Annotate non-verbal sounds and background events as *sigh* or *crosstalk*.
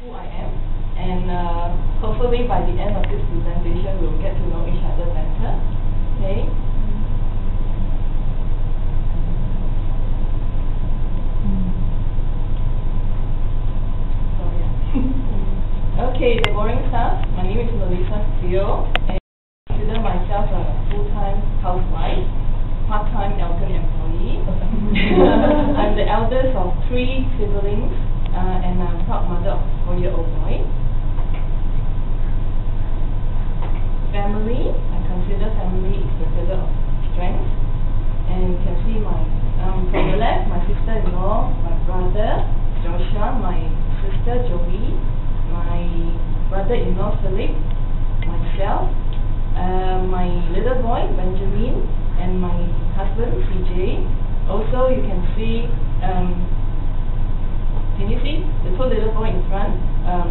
who I am, and uh, hopefully by the end of this presentation, we'll get to know each other better. Okay? *laughs* Okay, the boring stuff. My name is Melissa Teo, and I consider myself a full-time housewife, part-time Elton employee. *laughs* *laughs* I'm the eldest of three siblings, uh, and I'm proud mother of a four-year-old boy. Family, I consider family is the pillar of strength. And you can see my, um, from the left, my sister-in-law, my brother, Joshua, my sister, Joey, my brother-in-law, Philip, myself, uh, my little boy, Benjamin, and my husband, CJ. Also, you can see, um, can you see the two little boy in front, Ernest.